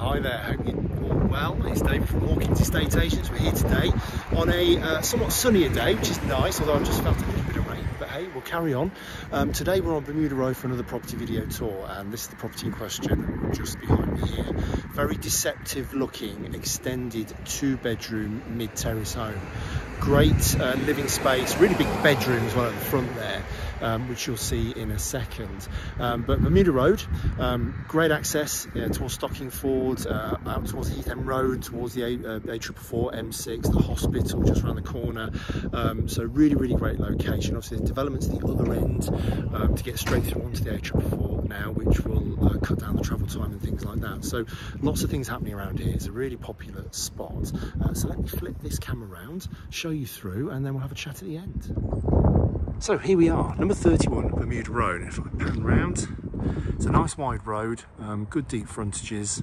Hi there, hope you're all well. It's David from Hawkins Estate Agents. We're here today on a uh, somewhat sunnier day, which is nice, although I've just felt a little bit of rain. But hey, we'll carry on. Um, today we're on Bermuda Road for another property video tour, and this is the property in question just behind me here. Very deceptive looking, extended two bedroom mid terrace home. Great uh, living space, really big bedroom as well at the front there um, which you'll see in a second. Um, but Bermuda Road, um, great access yeah, towards Stockingford, uh, out towards Heath End Road, towards the A, uh, A444, M6, the hospital just around the corner. Um, so really, really great location. Obviously, the developments at the other end um, to get straight through onto the A444 now, which will uh, cut down the travel time and things like that. So lots of things happening around here. It's a really popular spot. Uh, so let me flip this camera around, show you through, and then we'll have a chat at the end. So here we are, number 31 Bermuda Road. If I pan round, it's a nice wide road, um, good deep frontages.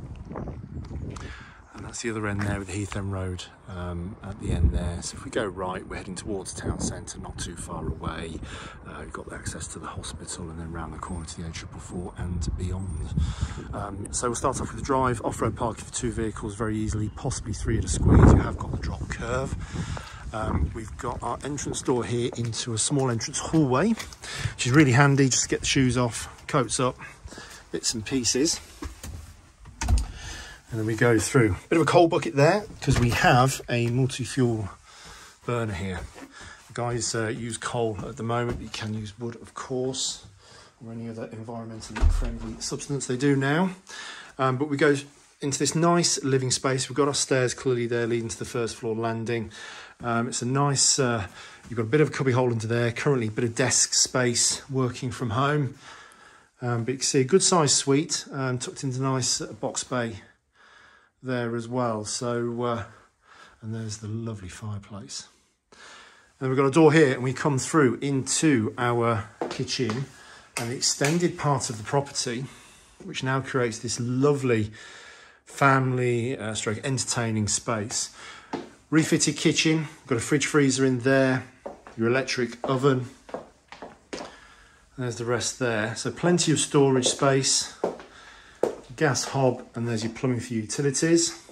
And that's the other end there with Heath End Road um, at the end there. So if we go right, we're heading towards town centre, not too far away. Uh, we've got access to the hospital and then round the corner to the A444 and beyond. Um, so we'll start off with the drive, off-road parking for two vehicles very easily, possibly three at a squeeze. You have got the drop curve. Um, we've got our entrance door here into a small entrance hallway, which is really handy just to get the shoes off, coats up, bits and pieces. And then we go through. A bit of a coal bucket there because we have a multi-fuel burner here. guys uh, use coal at the moment, you can use wood of course, or any other environmentally friendly substance they do now. Um, but we go into this nice living space. We've got our stairs clearly there leading to the first floor landing. Um, it's a nice, uh, you've got a bit of a cubby hole into there, currently a bit of desk space working from home. Um, but you can see a good sized suite um, tucked into a nice box bay there as well. So, uh, and there's the lovely fireplace. And we've got a door here and we come through into our kitchen and the extended part of the property, which now creates this lovely family uh, stroke entertaining space. Refitted kitchen, got a fridge freezer in there, your electric oven. There's the rest there. So plenty of storage space, gas hob, and there's your plumbing for utilities.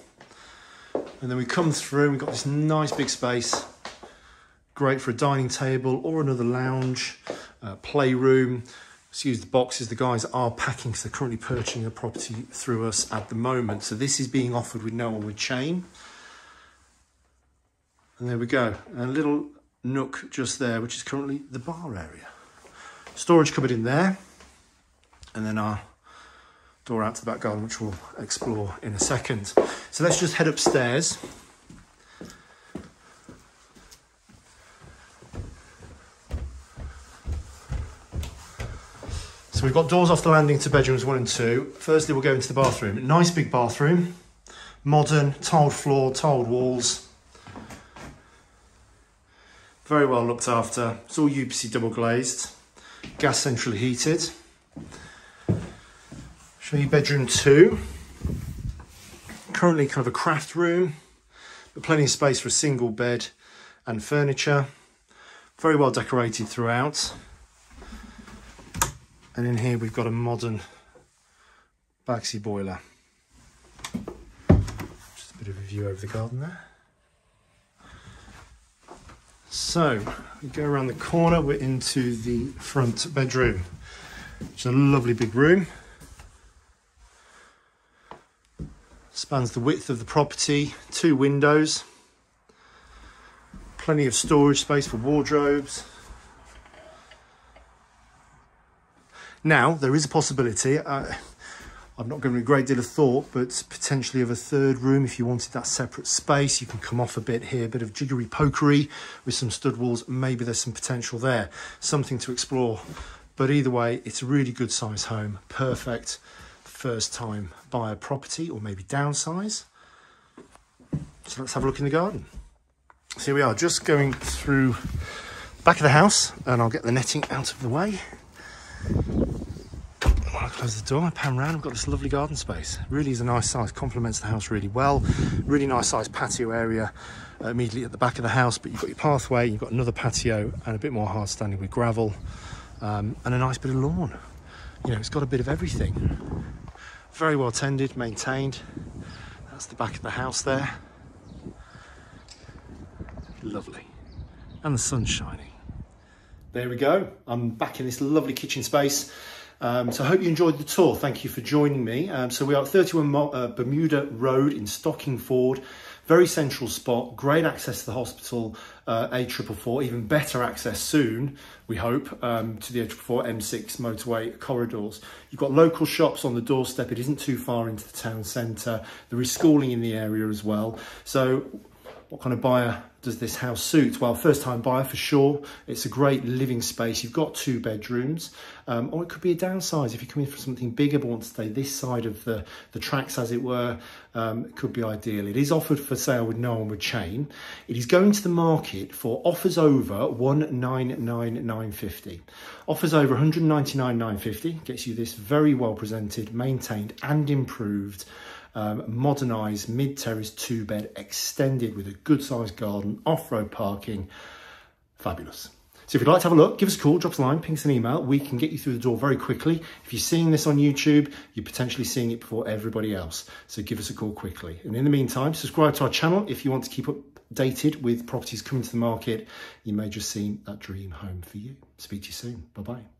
And then we come through, we've got this nice big space, great for a dining table or another lounge, uh, playroom. Excuse the boxes, the guys are packing because they're currently purchasing a property through us at the moment. So this is being offered with no onward chain. And there we go, a little nook just there, which is currently the bar area. Storage cupboard in there, and then our door out to the back garden, which we'll explore in a second. So let's just head upstairs. We've got doors off the landing to bedrooms one and two. Firstly, we'll go into the bathroom. Nice big bathroom, modern, tiled floor, tiled walls, very well looked after. It's all UPC double glazed, gas centrally heated. Show you bedroom two. Currently kind of a craft room, but plenty of space for a single bed and furniture. Very well decorated throughout. And in here we've got a modern Baxi boiler. Just a bit of a view over the garden there. So we go around the corner, we're into the front bedroom. It's a lovely big room. Spans the width of the property, two windows, plenty of storage space for wardrobes. Now, there is a possibility, uh, I'm not given a great deal of thought, but potentially of a third room if you wanted that separate space. You can come off a bit here, a bit of jiggery pokery with some stud walls. Maybe there's some potential there, something to explore. But either way, it's a really good size home, perfect first time buyer property or maybe downsize. So let's have a look in the garden. So here we are, just going through back of the house and I'll get the netting out of the way. Close the door, I pan around, I've got this lovely garden space. Really is a nice size, complements the house really well. Really nice size patio area uh, immediately at the back of the house, but you've got your pathway, you've got another patio and a bit more hard standing with gravel um, and a nice bit of lawn. You know, it's got a bit of everything. Very well tended, maintained. That's the back of the house there. Lovely. And the sun's shining. There we go. I'm back in this lovely kitchen space. Um, so I hope you enjoyed the tour. Thank you for joining me. Um, so we are at 31 uh, Bermuda Road in Stockingford. Very central spot, great access to the hospital, uh, A444, even better access soon, we hope, um, to the A444 M6 motorway corridors. You've got local shops on the doorstep, it isn't too far into the town centre. There is schooling in the area as well. So what kind of buyer does this house suit? Well, first time buyer for sure. It's a great living space. You've got two bedrooms, um, or it could be a downsize if you're coming for something bigger but want to stay this side of the, the tracks, as it were. Um, it could be ideal. It is offered for sale with no onward chain. It is going to the market for offers over 199,950. Offers over 199,950 gets you this very well presented, maintained and improved um, modernised mid-terrace two-bed extended with a good sized garden, off-road parking. Fabulous. So if you'd like to have a look, give us a call, drop us a line, ping us an email. We can get you through the door very quickly. If you're seeing this on YouTube, you're potentially seeing it before everybody else. So give us a call quickly. And in the meantime, subscribe to our channel if you want to keep updated with properties coming to the market. You may just see that dream home for you. Speak to you soon. Bye-bye.